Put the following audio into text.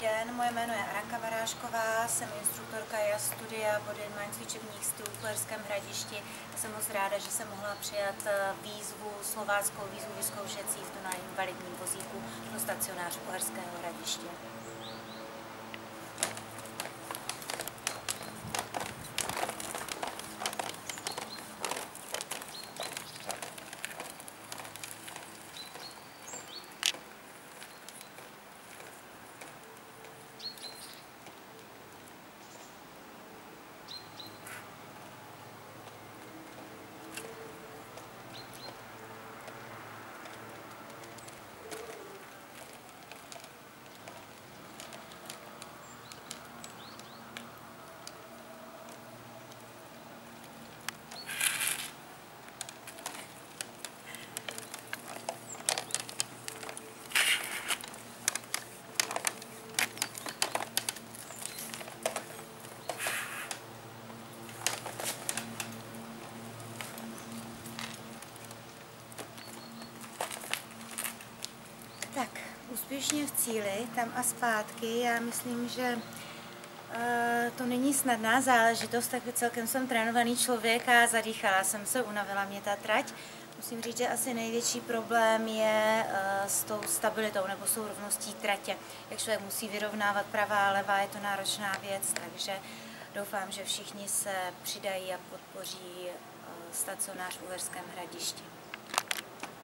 den, moje jméno je Aranka Varášková, jsem instruktorka já studia body mind cvičebních v Uherském hradišti. Jsem moc ráda, že jsem mohla přijat eh, výzvu, slováckou výzvu vyzkoušet jízdu na invalidním vozíku do stacionář Uherského hradiště. Tak, úspěšně v cíli, tam a zpátky. Já myslím, že uh, to není snadná záležitost, tak celkem jsem trénovaný člověk a zadýchala jsem se, unavila mě ta trať. Musím říct, že asi největší problém je uh, s tou stabilitou nebo s tou rovností tratě. Jak člověk musí vyrovnávat pravá a levá, je to náročná věc, takže doufám, že všichni se přidají a podpoří uh, stacionář v Uherském hradišti.